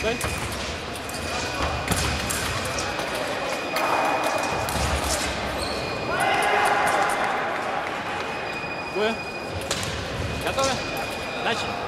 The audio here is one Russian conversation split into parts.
Стой. Готовы? Готовы? Начали.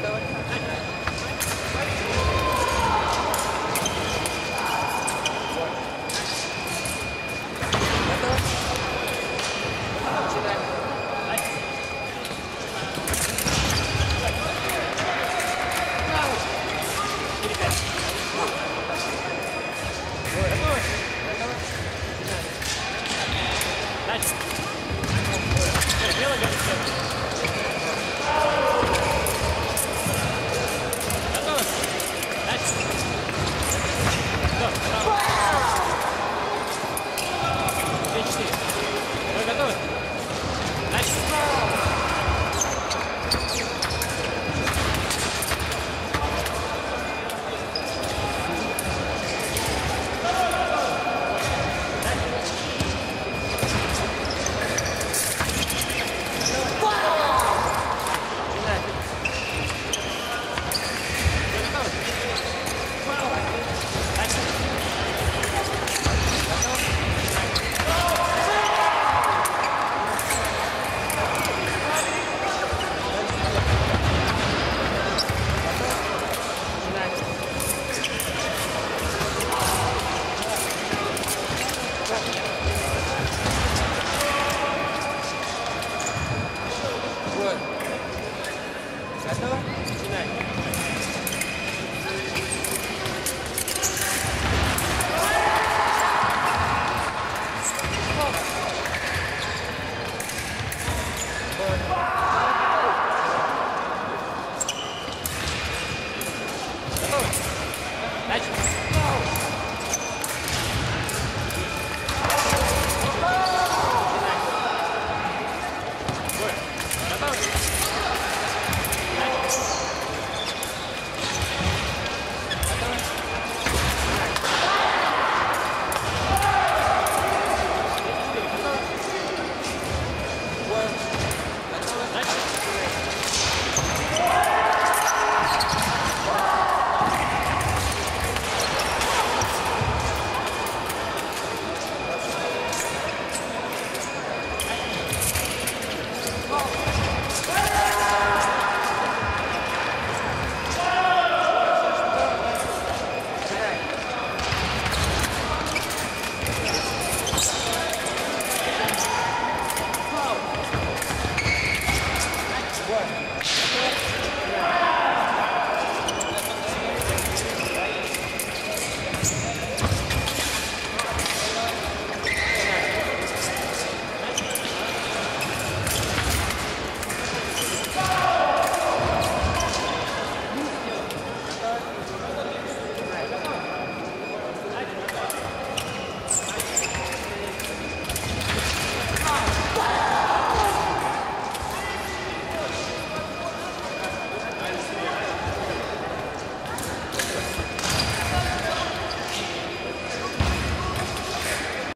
Gracias.